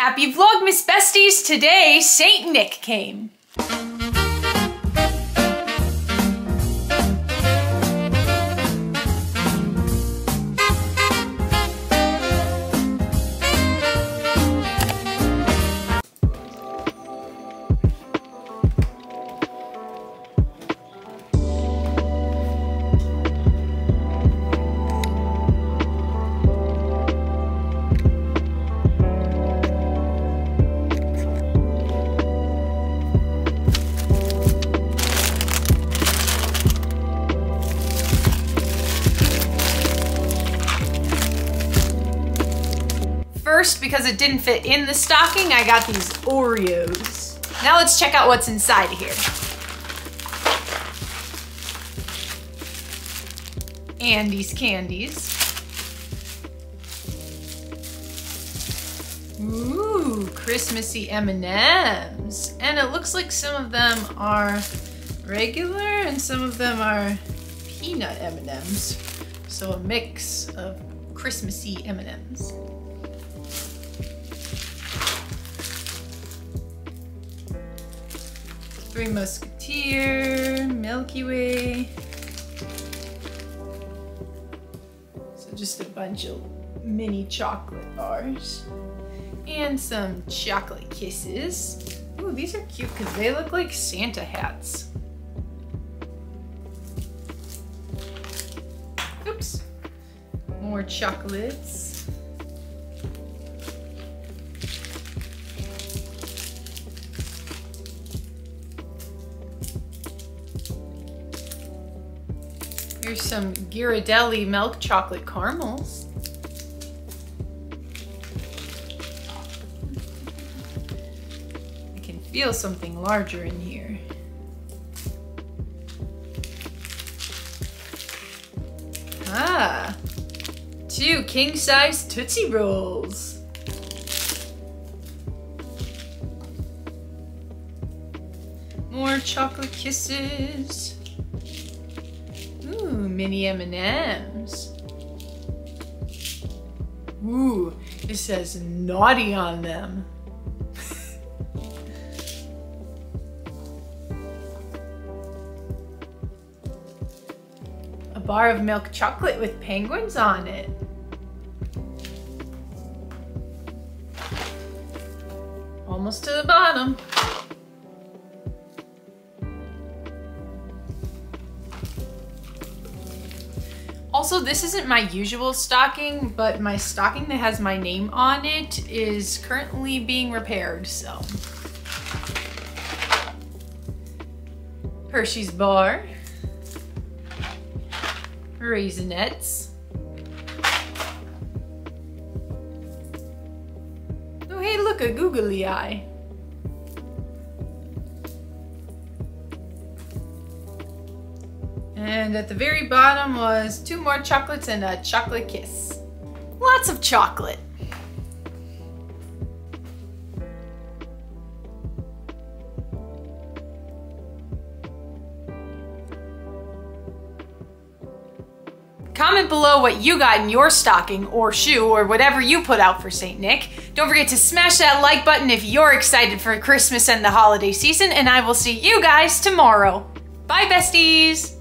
Happy Vlogmas besties! Today, Saint Nick came. First, because it didn't fit in the stocking, I got these Oreos. Now let's check out what's inside here. Andes candies. Ooh, Christmassy M&Ms. And it looks like some of them are regular and some of them are peanut M&Ms. So a mix of Christmassy M&Ms. Three Musketeer, Milky Way. So just a bunch of mini chocolate bars. And some chocolate kisses. Ooh, these are cute because they look like Santa hats. Oops. More chocolates. Here's some Ghirardelli milk chocolate caramels. I can feel something larger in here. Ah, two king-size Tootsie Rolls. More chocolate kisses. Mini M&Ms. Ooh, it says naughty on them. A bar of milk chocolate with penguins on it. Almost to the bottom. Also, this isn't my usual stocking, but my stocking that has my name on it is currently being repaired, so. Hershey's bar. Raisinets. Oh, hey, look, a googly eye. And at the very bottom was two more chocolates and a chocolate kiss. Lots of chocolate. Comment below what you got in your stocking or shoe or whatever you put out for St. Nick. Don't forget to smash that like button if you're excited for Christmas and the holiday season, and I will see you guys tomorrow. Bye, besties!